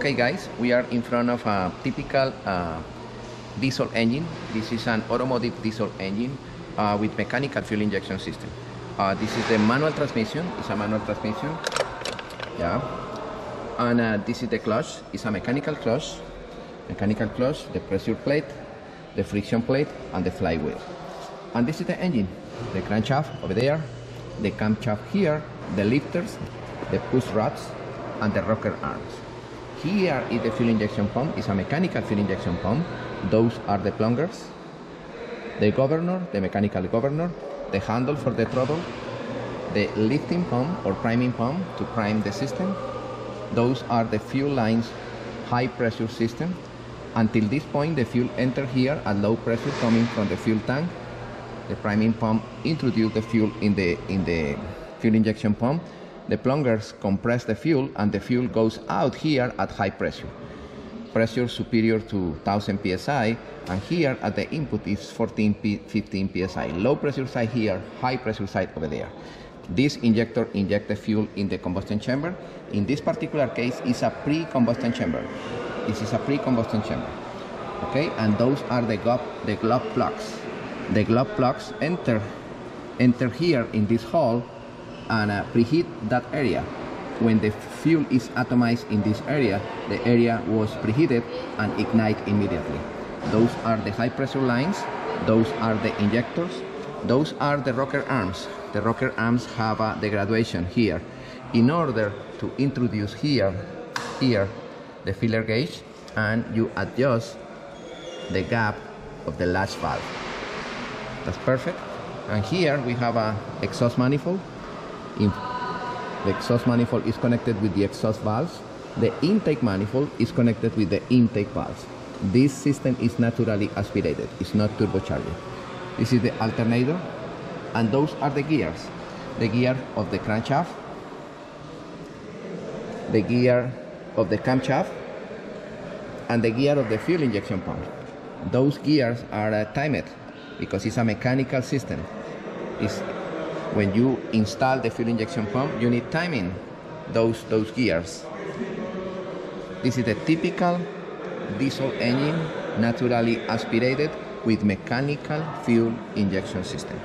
Okay guys, we are in front of a typical uh, diesel engine. This is an automotive diesel engine uh, with mechanical fuel injection system. Uh, this is the manual transmission, it's a manual transmission. Yeah. And uh, this is the clutch, it's a mechanical clutch. Mechanical clutch, the pressure plate, the friction plate, and the flywheel. And this is the engine, the crankshaft over there, the camshaft here, the lifters, the push rods, and the rocker arms. Here is the fuel injection pump, it's a mechanical fuel injection pump. Those are the plungers, the governor, the mechanical governor, the handle for the throttle, the lifting pump or priming pump to prime the system. Those are the fuel lines high pressure system. Until this point, the fuel enter here at low pressure coming from the fuel tank. The priming pump introduce the fuel in the, in the fuel injection pump. The plungers compress the fuel and the fuel goes out here at high pressure. Pressure superior to 1000 psi and here at the input is 14 P 15 psi. Low pressure side here, high pressure side over there. This injector injects the fuel in the combustion chamber. In this particular case, it's a pre-combustion chamber. This is a pre-combustion chamber. Okay, and those are the glow, the glow plugs. The glow plugs enter, enter here in this hole and uh, preheat that area. When the fuel is atomized in this area, the area was preheated and ignite immediately. Those are the high pressure lines, those are the injectors, those are the rocker arms. The rocker arms have uh, the graduation here. In order to introduce here, here, the feeler gauge, and you adjust the gap of the latch valve. That's perfect. And here we have a exhaust manifold. The exhaust manifold is connected with the exhaust valves. The intake manifold is connected with the intake valves. This system is naturally aspirated, it's not turbocharged. This is the alternator, and those are the gears. The gear of the crankshaft, the gear of the camshaft, and the gear of the fuel injection pump. Those gears are uh, timed because it's a mechanical system. It's when you install the fuel injection pump, you need timing those those gears. This is the typical diesel engine naturally aspirated with mechanical fuel injection system.